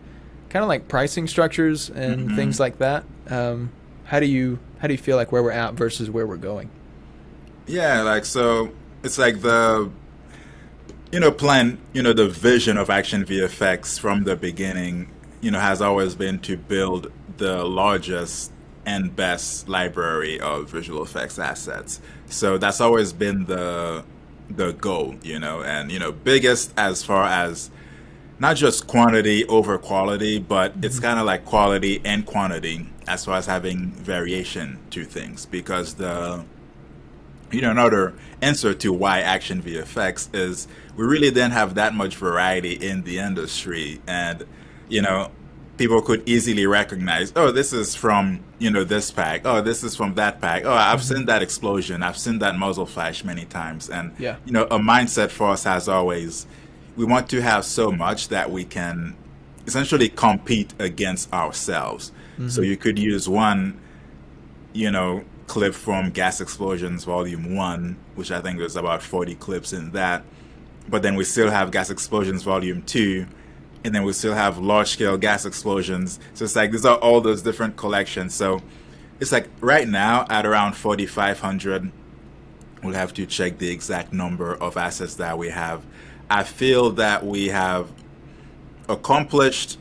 Speaker 1: kind of like pricing structures and mm-hmm. things like that. Um, how do you how do you feel like where we're at versus where we're going?
Speaker 2: Yeah, like so it's like the you know plan you know the vision of action vfx from the beginning you know has always been to build the largest and best library of visual effects assets so that's always been the the goal you know and you know biggest as far as not just quantity over quality but mm-hmm. it's kind of like quality and quantity as far as having variation to things because the you know, another answer to why action VFX is we really didn't have that much variety in the industry. And, you know, people could easily recognize, oh, this is from, you know, this pack. Oh, this is from that pack. Oh, I've mm-hmm. seen that explosion. I've seen that muzzle flash many times. And,
Speaker 1: yeah.
Speaker 2: you know, a mindset for us has always, we want to have so much that we can essentially compete against ourselves. Mm-hmm. So you could use one, you know, clip from Gas Explosions Volume 1, which I think there's about 40 clips in that. But then we still have Gas Explosions Volume 2, and then we still have large scale gas explosions. So it's like these are all those different collections. So it's like right now at around 4,500, we'll have to check the exact number of assets that we have. I feel that we have accomplished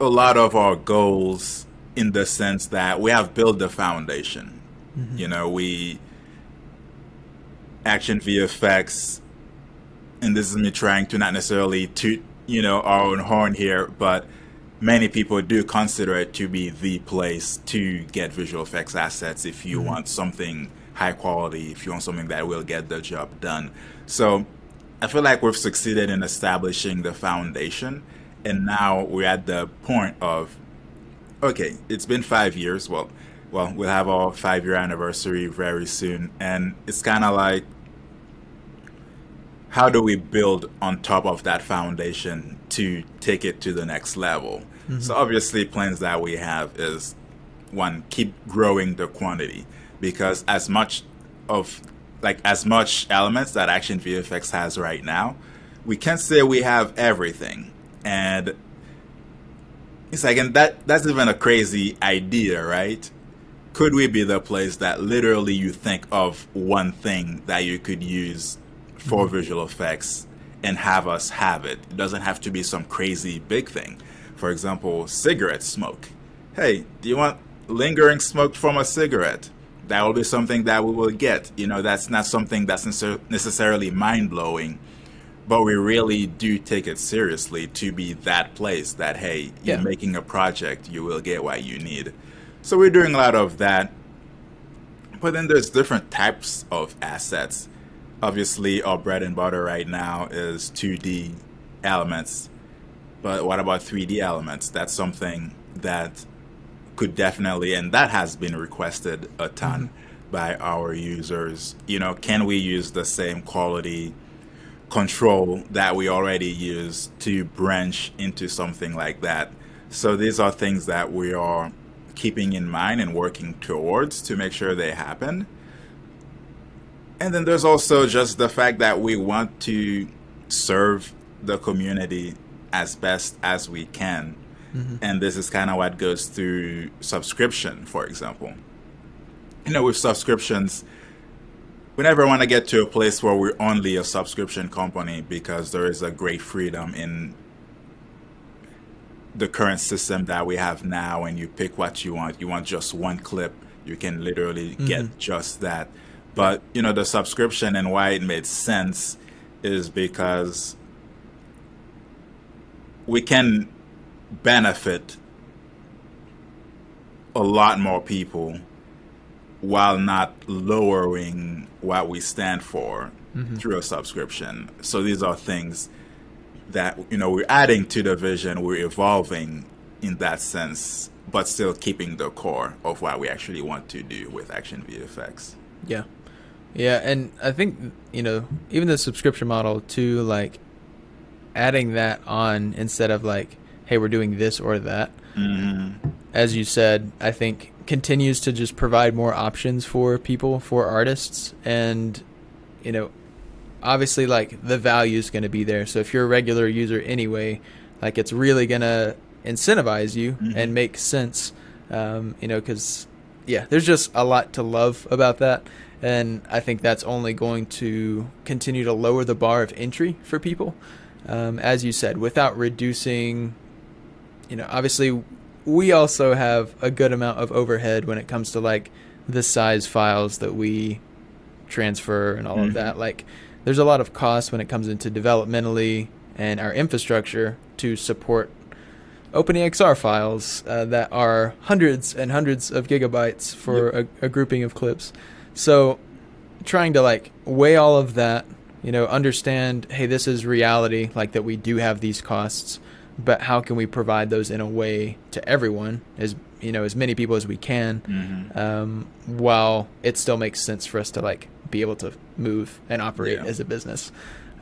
Speaker 2: a lot of our goals in the sense that we have built the foundation. Mm-hmm. You know, we action VFX, and this is me trying to not necessarily toot, you know, our own horn here, but many people do consider it to be the place to get visual effects assets if you mm-hmm. want something high quality, if you want something that will get the job done. So I feel like we've succeeded in establishing the foundation, and now we're at the point of okay, it's been five years. Well, well, we'll have our five year anniversary very soon, and it's kind of like how do we build on top of that foundation to take it to the next level? Mm-hmm. So obviously, plans that we have is one keep growing the quantity because as much of like as much elements that Action VFX has right now, we can't say we have everything. And it's like, and that that's even a crazy idea, right? Could we be the place that literally you think of one thing that you could use for visual effects and have us have it? It doesn't have to be some crazy big thing. For example, cigarette smoke. Hey, do you want lingering smoke from a cigarette? that will be something that we will get. You know, that's not something that's necessarily mind blowing, but we really do take it seriously to be that place that, hey, you're making a project, you will get what you need. So we're doing a lot of that. But then there's different types of assets. Obviously, our bread and butter right now is 2D elements. But what about 3D elements? That's something that could definitely, and that has been requested a ton mm-hmm. by our users. You know, can we use the same quality control that we already use to branch into something like that? So these are things that we are keeping in mind and working towards to make sure they happen. And then there's also just the fact that we want to serve the community as best as we can Mm-hmm. And this is kind of what goes through subscription, for example. You know, with subscriptions, we never want to get to a place where we're only a subscription company because there is a great freedom in the current system that we have now and you pick what you want you want just one clip you can literally mm-hmm. get just that but you know the subscription and why it made sense is because we can benefit a lot more people while not lowering what we stand for mm-hmm. through a subscription. So these are things that you know we're adding to the vision, we're evolving in that sense, but still keeping the core of what we actually want to do with Action VFX.
Speaker 1: Yeah. Yeah, and I think you know, even the subscription model too, like adding that on instead of like hey, we're doing this or that. Mm-hmm. As you said, I think continues to just provide more options for people, for artists, and you know, obviously, like the value is going to be there. So if you're a regular user anyway, like it's really going to incentivize you mm-hmm. and make sense. Um, you know, because yeah, there's just a lot to love about that. And I think that's only going to continue to lower the bar of entry for people. Um, as you said, without reducing you know, obviously we also have a good amount of overhead when it comes to like the size files that we transfer and all mm-hmm. of that. Like there's a lot of cost when it comes into developmentally and our infrastructure to support OpenEXR files uh, that are hundreds and hundreds of gigabytes for yep. a, a grouping of clips. So trying to like weigh all of that, you know, understand, hey, this is reality, like that we do have these costs but how can we provide those in a way to everyone as you know as many people as we can mm-hmm. um, while it still makes sense for us to like be able to move and operate yeah. as a business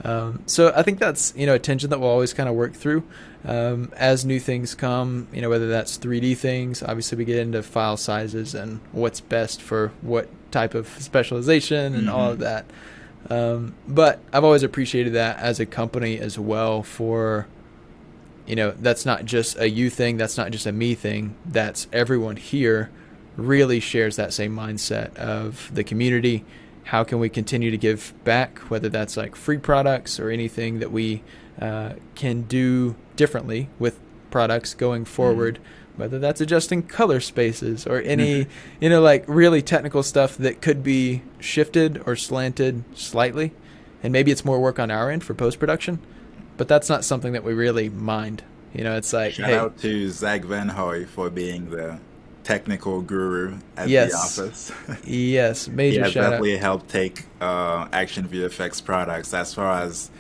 Speaker 1: Um, so I think that's you know a tension that we'll always kind of work through um, as new things come. You know whether that's 3D things. Obviously we get into file sizes and what's best for what type of specialization and mm-hmm. all of that. Um, but I've always appreciated that as a company as well for you know that's not just a you thing that's not just a me thing that's everyone here really shares that same mindset of the community how can we continue to give back whether that's like free products or anything that we uh, can do differently with products going forward mm-hmm. whether that's adjusting color spaces or any mm-hmm. you know like really technical stuff that could be shifted or slanted slightly and maybe it's more work on our end for post production but that's not something that we really mind. You know, it's like
Speaker 2: shout
Speaker 1: hey,
Speaker 2: out to Zach Van Hoy for being the technical guru at yes. the office.
Speaker 1: yes, major
Speaker 2: he has definitely
Speaker 1: out.
Speaker 2: helped take uh, Action VFX products as far as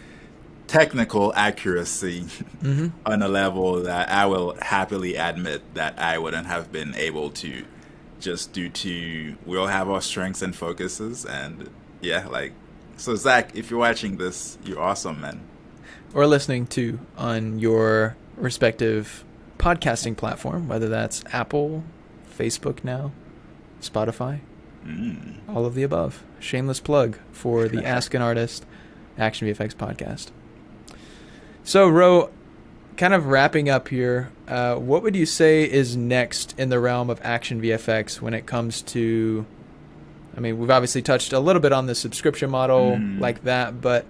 Speaker 2: technical accuracy mm-hmm. on a level that I will happily admit that I wouldn't have been able to just due to we all have our strengths and focuses and yeah like so Zach if you're watching this you're awesome man
Speaker 1: or listening to on your respective podcasting platform, whether that's Apple, Facebook now, Spotify, mm. all of the above. Shameless plug for the Ask an Artist Action VFX podcast. So, Ro, kind of wrapping up here, uh, what would you say is next in the realm of Action VFX when it comes to? I mean, we've obviously touched a little bit on the subscription model mm. like that, but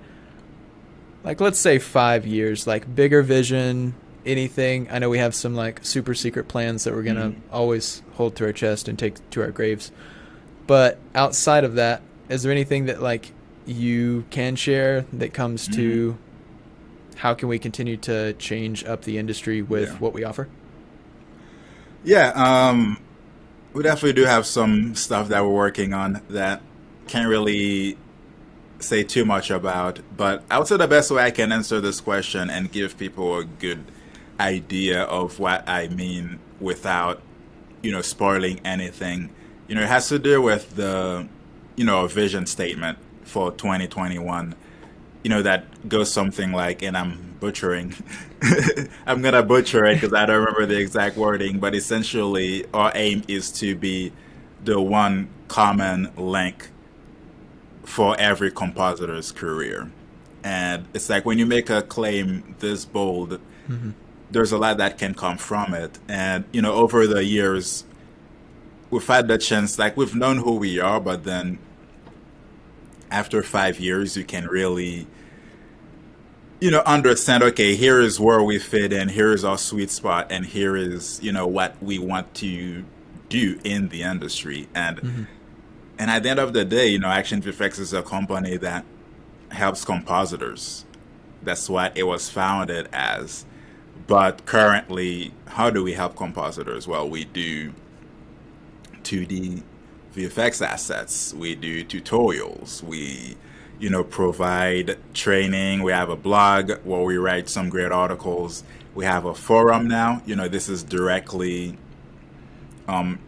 Speaker 1: like let's say five years, like bigger vision, anything. I know we have some like super secret plans that we're gonna mm always hold to our chest and take to our graves. But outside of that, is there anything that like you can share that comes mm to mm-hmm. how can we continue to change up the industry with yeah. what we offer?
Speaker 2: Yeah, um, we definitely do have some stuff that we're working on that can't really say too much about, but I would say the best way I can answer this question and give people a good idea of what I mean without, you know, spoiling anything. You know, it has to do with the, you know, vision statement for 2021. You know, that goes something like, and I'm butchering, I'm gonna butcher it because I don't remember the exact wording, but essentially, our aim is to be the one common link for every compositor's career. And it's like when you make a claim this bold, mm-hmm. There's a lot that can come from it. And, you know, over the years, we've had the chance, like, we've known who we are, but then after five years, you can really, you know, understand, okay, here is where we fit in, here is our sweet spot, and here is, you know, what we want to do in the industry. And, mm-hmm and at the end of the day, you know, Action VFX is a company that helps compositors. That's what it was founded as. But currently, how do we help compositors? Well, we do 2D VFX assets. We do tutorials. We, you know, provide training. We have a blog where we write some great articles. We have a forum now. You know, this is directly um,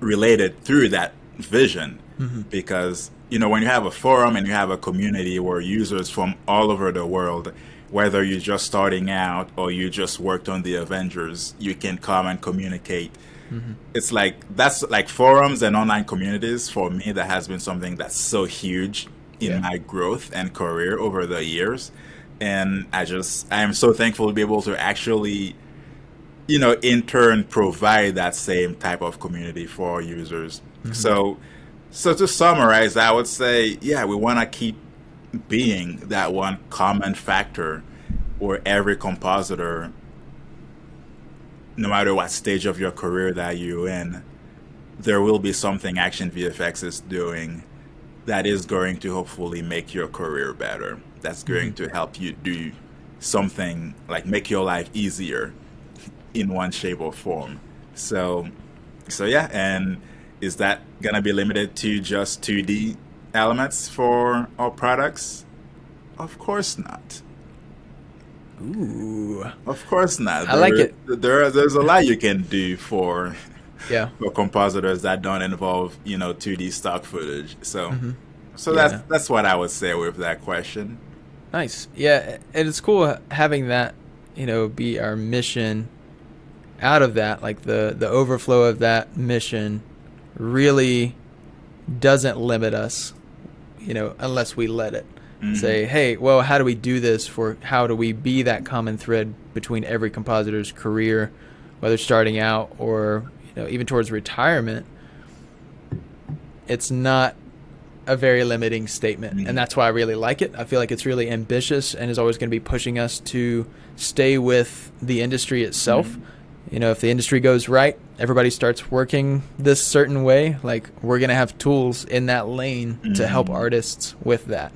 Speaker 2: related through that vision mm-hmm. because you know when you have a forum and you have a community where users from all over the world whether you're just starting out or you just worked on the avengers you can come and communicate mm-hmm. it's like that's like forums and online communities for me that has been something that's so huge in yeah. my growth and career over the years and i just i am so thankful to be able to actually you know in turn provide that same type of community for our users Mm-hmm. So, so to summarize, I would say, yeah, we want to keep being that one common factor where every compositor, no matter what stage of your career that you're in, there will be something Action VFX is doing that is going to hopefully make your career better. That's going mm-hmm. to help you do something like make your life easier in one shape or form. So, so yeah, and is that going to be limited to just 2D elements for our products? Of course not.
Speaker 1: Ooh.
Speaker 2: Of course not.
Speaker 1: I there, like it.
Speaker 2: There, there's a lot you can do for
Speaker 1: yeah
Speaker 2: for compositors that don't involve you know 2D stock footage. So, mm-hmm. so yeah. that's that's what I would say with that question.
Speaker 1: Nice. Yeah, and it's cool having that, you know, be our mission. Out of that, like the the overflow of that mission, really doesn't limit us, you know, unless we let it. Mm-hmm. Say, hey, well, how do we do this? For how do we be that common thread between every compositor's career, whether starting out or you know even towards retirement? It's not a very limiting statement, mm-hmm. and that's why I really like it. I feel like it's really ambitious and is always going to be pushing us to stay with the industry itself. Mm-hmm you know, if the industry goes right, everybody starts working this certain way. Like we're gonna have tools in that lane mm-hmm. to help artists with that,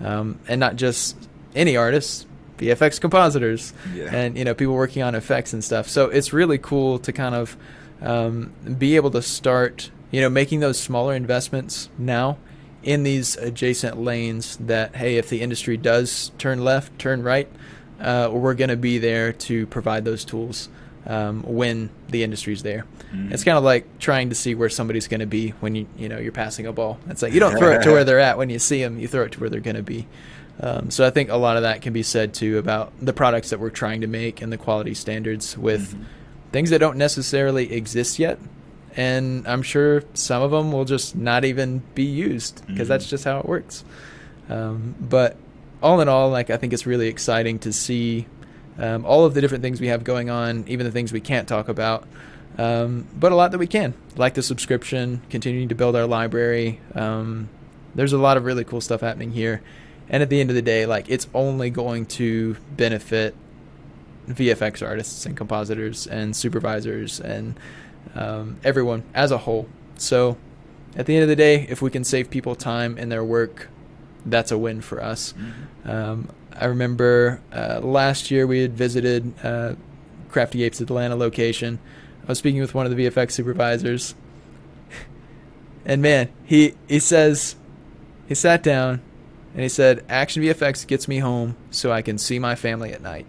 Speaker 1: um, and not just any artists, VFX compositors, yeah. and you know people working on effects and stuff. So it's really cool to kind of um, be able to start, you know, making those smaller investments now in these adjacent lanes. That hey, if the industry does turn left, turn right, uh, we're gonna be there to provide those tools um, when the industry's there. Mm. It's kind of like trying to see where somebody's going to be when you you know you're passing a ball. It's like you don't throw it to where they're at when you see them. You throw it to where they're going to be. Um, so I think a lot of that can be said too about the products that we're trying to make and the quality standards with mm-hmm. things that don't necessarily exist yet. And I'm sure some of them will just not even be used because mm-hmm. that's just how it works. Um, but all in all, like I think it's really exciting to see um, all of the different things we have going on, even the things we can't talk about, um, but a lot that we can, like the subscription, continuing to build our library. Um, there's a lot of really cool stuff happening here, and at the end of the day, like it's only going to benefit VFX artists and compositors and supervisors and um, everyone as a whole. So, at the end of the day, if we can save people time in their work, that's a win for us. Mm-hmm. Um, I remember uh, last year we had visited uh, Crafty Apes Atlanta location. I was speaking with one of the VFX supervisors, and man, he he says he sat down and he said, "Action VFX gets me home so I can see my family at night."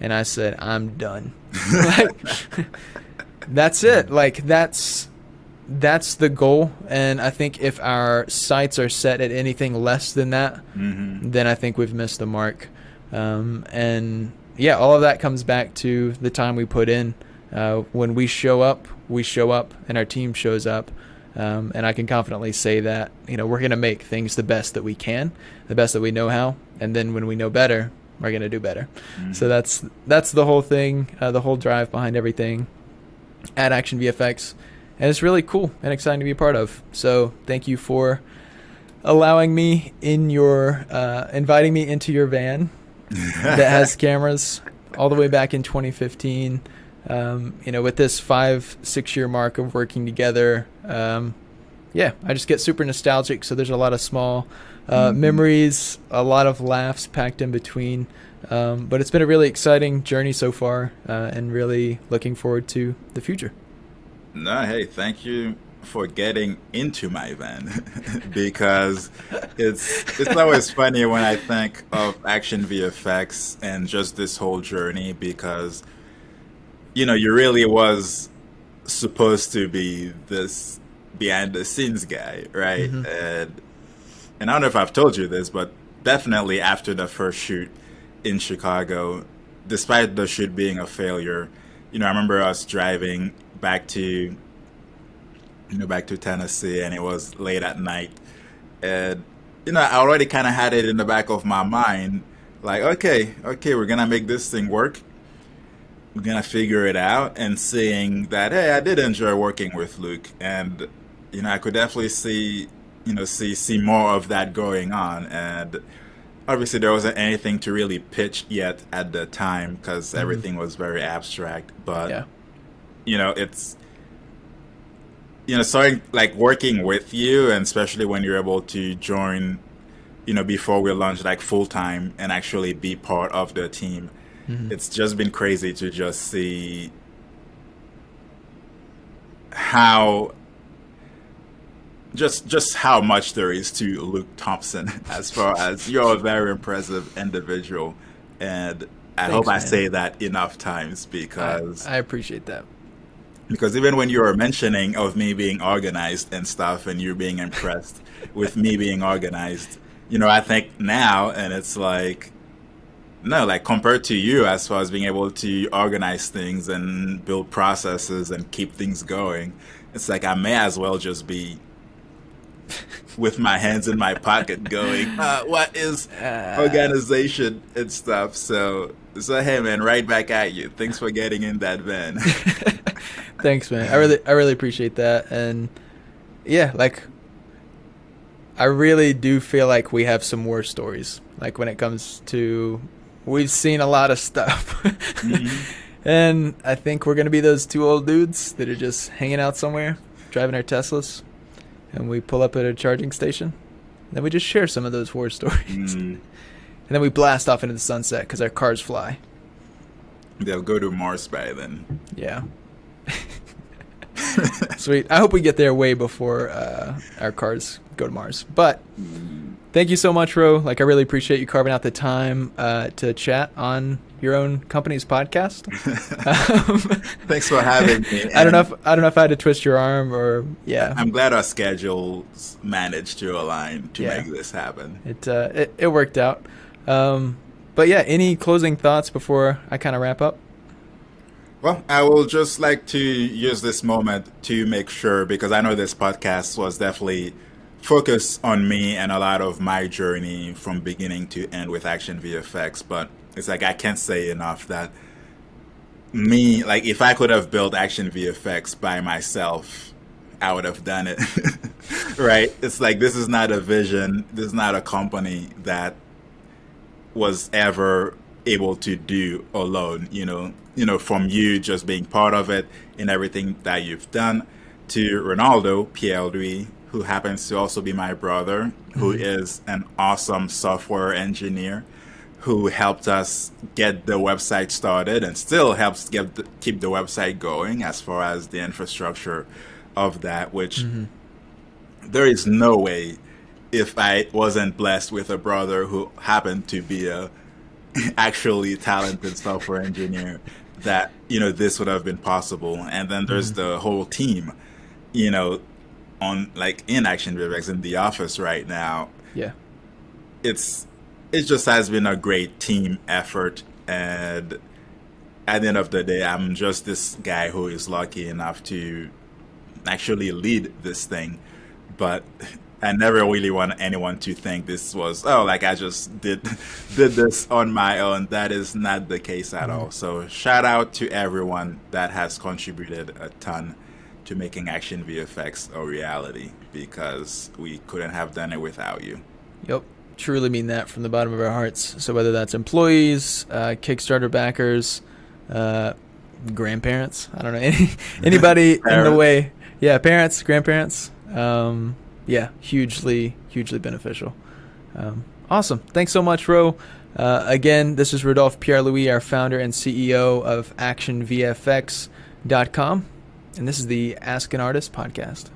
Speaker 1: And I said, "I'm done." like, that's it. Like that's that's the goal. And I think if our sights are set at anything less than that, mm-hmm. then I think we've missed the mark. Um, and yeah, all of that comes back to the time we put in. Uh, when we show up, we show up, and our team shows up. Um, and I can confidently say that you know we're going to make things the best that we can, the best that we know how, and then when we know better, we're going to do better. Mm-hmm. So that's that's the whole thing, uh, the whole drive behind everything at Action VFX and it's really cool and exciting to be a part of. So thank you for allowing me in your, uh, inviting me into your van that has cameras all the way back in 2015. Um, you know, with this five, six year mark of working together, um, yeah, I just get super nostalgic. So there's a lot of small uh, mm-hmm. memories, a lot of laughs packed in between. Um, but it's been a really exciting journey so far, uh, and really looking forward to the future.
Speaker 2: No, hey, thank you for getting into my van because it's it's always funny when I think of action VFX and just this whole journey because you know you really was supposed to be this behind the scenes guy, right? Mm-hmm. And and I don't know if I've told you this, but definitely after the first shoot in Chicago, despite the shoot being a failure, you know, I remember us driving back to you know back to Tennessee, and it was late at night, and you know I already kind of had it in the back of my mind, like okay, okay, we're gonna make this thing work. We're gonna figure it out, and seeing that hey, I did enjoy working with Luke, and you know I could definitely see you know see see more of that going on, and obviously there wasn't anything to really pitch yet at the time because mm-hmm. everything was very abstract, but. Yeah you know, it's you know, starting like working with you, and especially when you're able to join, you know, before we launch like full time and actually be part of the team. Mm-hmm. It's just been crazy to just see how just just how much there is to Luke Thompson as far as you're a very impressive individual and I Thanks, hope I man. say that enough times because
Speaker 1: I, I appreciate that
Speaker 2: because even when you were mentioning of me being organized and stuff and you being impressed with me being organized you know, I think now, and it's like, no, like compared to you, as far as being able to organize things and build processes and keep things going, it's like I may as well just be with my hands in my pocket going, uh, what is uh, organization and stuff. So, so hey man, right back at you. Thanks for getting in that van.
Speaker 1: Thanks, man. I really, I really appreciate that. And yeah, like I really do feel like we have some war stories. Like when it comes to, we've seen a lot of stuff. mm-hmm. And I think we're going to be those two old dudes that are just hanging out somewhere, driving our Teslas, and we pull up at a charging station. And then we just share some of those war stories. Mm. and then we blast off into the sunset because our cars fly.
Speaker 2: They'll go to Mars by then.
Speaker 1: Yeah. Sweet. I hope we get there way before uh, our cars go to Mars. But thank you so much, Ro. Like, I really appreciate you carving out the time uh, to chat on your own company's podcast.
Speaker 2: um, Thanks for having me.
Speaker 1: I don't know if I don't know if I had to twist your arm or yeah.
Speaker 2: I'm glad our schedules managed to align to yeah. make this happen.
Speaker 1: It uh, it, it worked out. Um, but yeah, any closing thoughts before I kind of wrap up?
Speaker 2: Well, I will just like to use this moment to make sure because I know this podcast was definitely focused on me and a lot of my journey from beginning to end with Action VFX, but it's like I can't say enough that me, like if I could have built Action VFX by myself, I would have done it. right? It's like this is not a vision, this is not a company that was ever able to do alone, you know, you know, from you just being part of it in everything that you've done to Ronaldo Pierre who happens to also be my brother, who mm-hmm. is an awesome software engineer who helped us get the website started and still helps get the, keep the website going as far as the infrastructure of that which mm-hmm. there is no way if I wasn't blessed with a brother who happened to be a actually talented software engineer that you know this would have been possible. And then there's mm-hmm. the whole team you know on like in action VFX in the office right now.
Speaker 1: Yeah.
Speaker 2: It's it just has been a great team effort. And at the end of the day i'm just this guy who is lucky enough to actually lead this thing. But I never really want anyone to think this was oh like I just did did this on my own. That is not the case at all. So shout out to everyone that has contributed a ton to making Action VFX a reality because we couldn't have done it without you.
Speaker 1: Yep. Truly mean that from the bottom of our hearts. So whether that's employees, uh, Kickstarter backers, uh, grandparents, I don't know, any, anybody in the way. Yeah, parents, grandparents. Um, yeah, hugely, hugely beneficial. Um, awesome. Thanks so much, Ro. Uh, again, this is Rodolphe Pierre Louis, our founder and CEO of ActionVFX.com. And this is the Ask an Artist podcast.